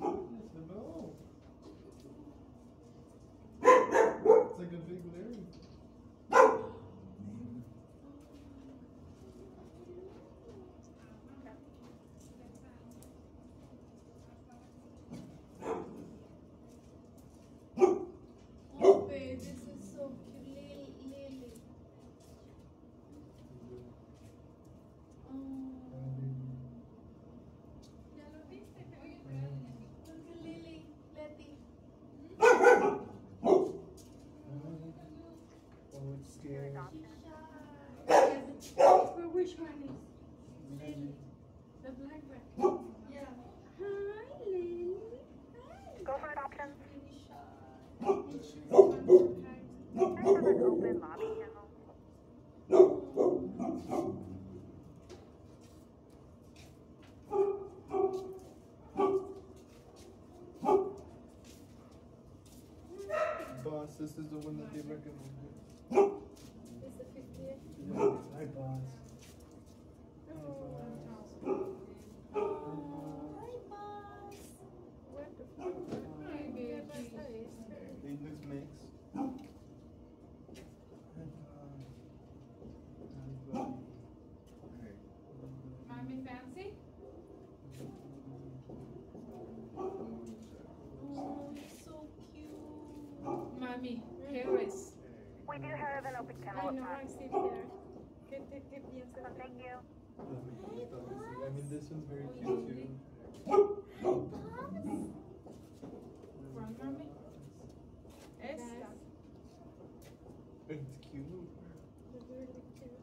Thank you. which one is Lily? The black one. Yeah. Hi, Lily. Go for this is the one that they recommended bonds. English mix. Mommy fancy? Oh, so cute. Mommy. We do have an open kennel. I know, I see. I mean, this one's very cute too. Esta. It's cute. It's really cute.